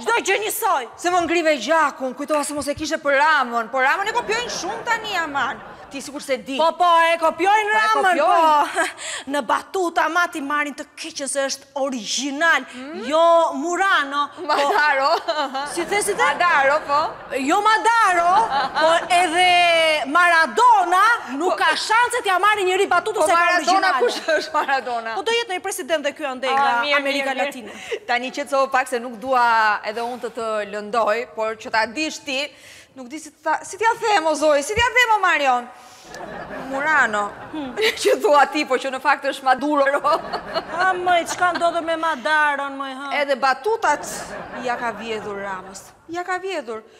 Çdo gjë njësoj. Se më ngrive gjakun, kujtova se mos e kishe për Ramën, po Ramën e kopjojnë shumë tani aman. Ti sikur s'e di. Po po, e kopjojnë po, Ramën, po. Në batuta ama t'i marrin të keqen se është origjinal, hmm? jo Murano. Po, Madaro. Si the, si the? Madaro, po. Jo Madaro, po edhe Maradona nuk po. ka shanse t'ja marrin njeri batutën po, se ka origjinal. Po Maradona kush është Maradona? Po do jetë një president dhe ky andej ah, nga Amerika Latine. Tani qetësohu pak se nuk dua edhe unë të të lëndoj, por që ta dish ti, nuk di si të ta, si t'ja them o Zoe, si t'ja them o Marion. Murano, që thua ti, po që në fakt është Maduro. Ha moj, ç'ka ndodhur me Madaron, moj, ha? Edhe batutat ja ka vjedhur Ramës. Ja ka vjedhur.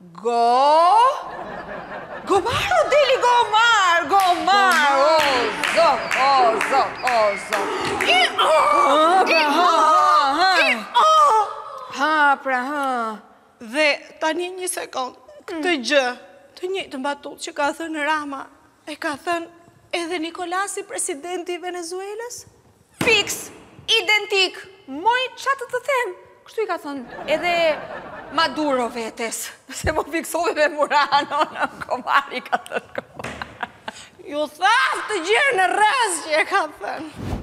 Go! Gomar u deli gomar, gomar, o zot, o zot, o zot. I o, ah, pra, i o, ah, i o. Ah. Ha, pra, ha. Dhe tani një sekund, këtë mm. gjë, të njëjtën batutë që ka thënë Rama, e ka thënë edhe Nikolasi, presidenti i Venezuelës? Fiks! Identik! Moj, ça të të them? Kështu i ka thënë edhe Maduro vetes, se më fiksove me Murano gomar i ka thënë. Ju thaftë të gjerë në rëzë që e ka thënë.